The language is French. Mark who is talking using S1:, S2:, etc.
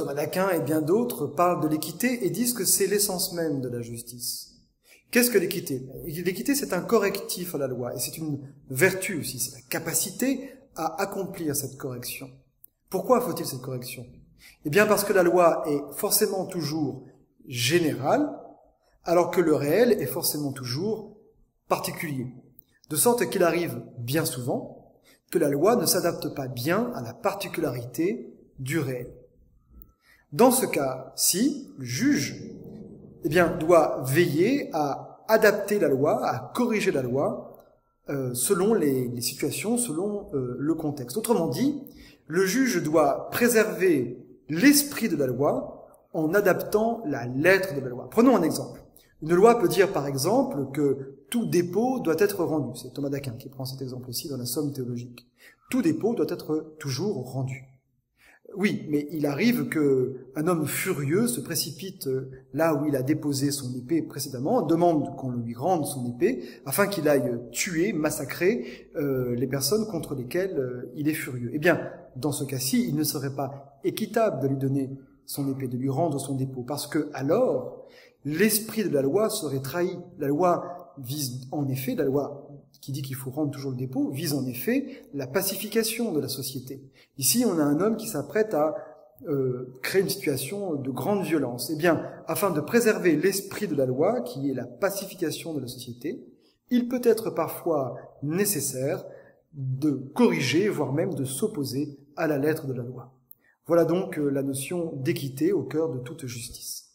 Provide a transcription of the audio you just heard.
S1: Thomas d'Aquin et bien d'autres parlent de l'équité et disent que c'est l'essence même de la justice. Qu'est-ce que l'équité? L'équité, c'est un correctif à la loi et c'est une vertu aussi, c'est la capacité à accomplir cette correction. Pourquoi faut-il cette correction? Eh bien parce que la loi est forcément toujours générale, alors que le réel est forcément toujours particulier. De sorte qu'il arrive bien souvent que la loi ne s'adapte pas bien à la particularité du réel. Dans ce cas-ci, le juge eh bien, doit veiller à adapter la loi, à corriger la loi euh, selon les, situations, selon euh, le contexte. Autrement dit, le juge doit préserver l'esprit de la loi en adaptant la lettre de la loi. Prenons un exemple. Une loi peut dire par exemple que tout dépôt doit être rendu. C'est Thomas d'Aquin qui prend cet exemple aussi dans la Somme théologique. Tout dépôt doit être toujours rendu. Oui, mais il arrive que un homme furieux se précipite euh, là où il a déposé son épée précédemment, demande qu'on lui rende son épée, afin qu'il aille tuer, massacrer euh, les personnes contre lesquelles euh, il est furieux. Eh bien, dans ce cas-ci, il ne serait pas équitable de lui donner son épée, de lui rendre son dépôt, parce que alors l'esprit de la loi serait trahi. La loi vise en effet, la loi qui dit qu'il faut rendre toujours le dépôt, vise en effet la pacification de la société. Ici, on a un homme qui s'apprête à euh, créer une situation de grande violence. Eh bien, afin de préserver l'esprit de la loi, qui est la pacification de la société, il peut être parfois nécessaire de corriger, voire même de s'opposer à la lettre de la loi. Voilà donc euh, la notion d'équité au cœur de toute justice.